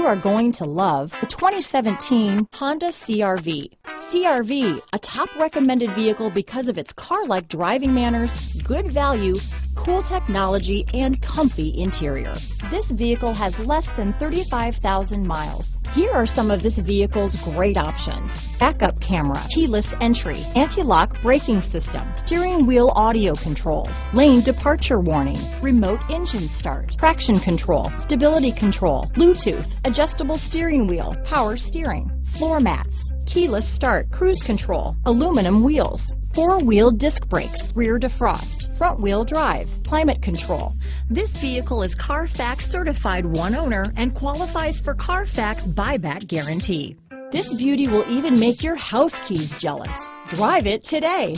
you are going to love the 2017 Honda CRV. CRV, a top recommended vehicle because of its car-like driving manners, good value, cool technology, and comfy interior. This vehicle has less than 35,000 miles. Here are some of this vehicle's great options. Backup camera, keyless entry, anti-lock braking system, steering wheel audio controls, lane departure warning, remote engine start, traction control, stability control, Bluetooth, adjustable steering wheel, power steering, floor mats, keyless start, cruise control, aluminum wheels, four-wheel disc brakes, rear defrost, front-wheel drive, climate control. This vehicle is Carfax certified one owner and qualifies for Carfax buyback guarantee. This beauty will even make your house keys jealous. Drive it today.